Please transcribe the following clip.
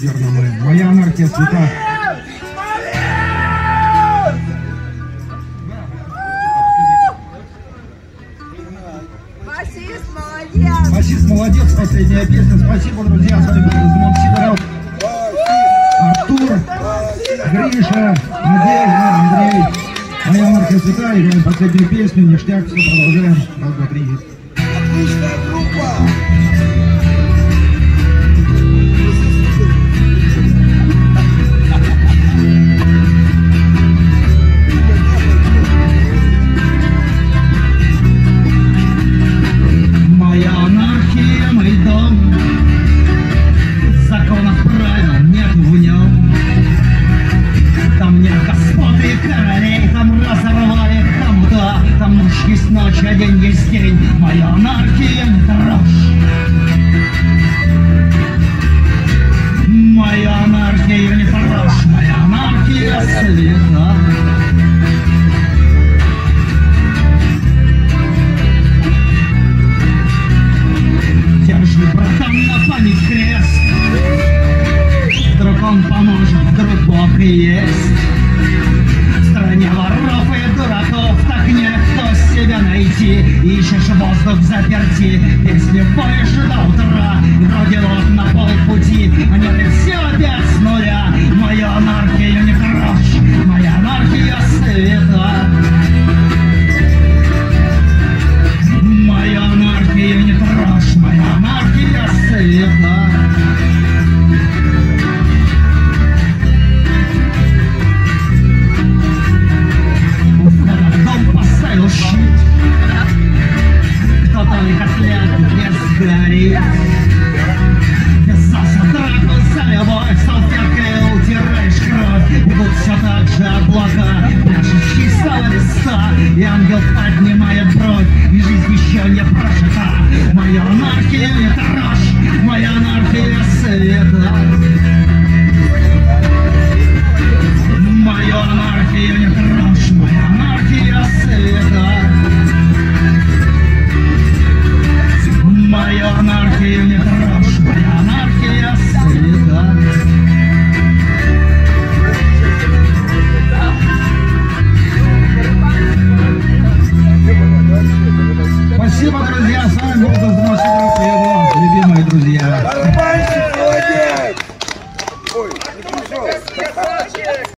Верно мы. Моя анархия свята. Фашист, молодец! Последняя песня. Спасибо, друзья. С вами был Измон Сидоров. Артур, Гриша, Надежда, Андрей. Моя анархия свята. Играем последнюю песню. Ништяк. Все продолжаем. Раз, два, три. Отличная группа! Там ночь есть ночь, а день есть день Моя анархия дрожь Моя анархия не дрожь Моя анархия света Держи, братан, на память крест. Вдруг он поможет, вдруг Бог и есть Ищешь воздух заперти Песни поешь до утра вот на полпути И ангел поднимает бровь, и жизнь еще не прожита. Мое Parabéns.